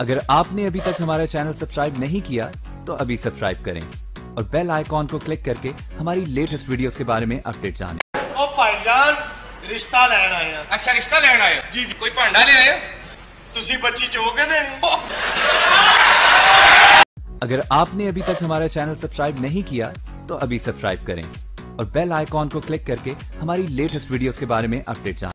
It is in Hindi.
अगर आपने अभी तक हमारा चैनल सब्सक्राइब नहीं किया तो अभी सब्सक्राइब करें और बेल आइकॉन को क्लिक करके हमारी लेटेस्ट वीडियोस के बारे में अपडेट जानें। ओ भाईजान रिश्ता लेना ਆਏ अच्छा रिश्ता लेना ਲੈਣ जी जी। कोई भांडा ले आए ਤੁਸੀਂ ਬੱਚੀ ਦੇਣੀ अगर आपने अभी तक हमारा चैनल सब्सक्राइब नहीं किया तो अभी सब्सक्राइब करें और बेल आइकॉन को क्लिक करके हमारी लेटेस्ट वीडियोस के बारे में अपडेट जानें।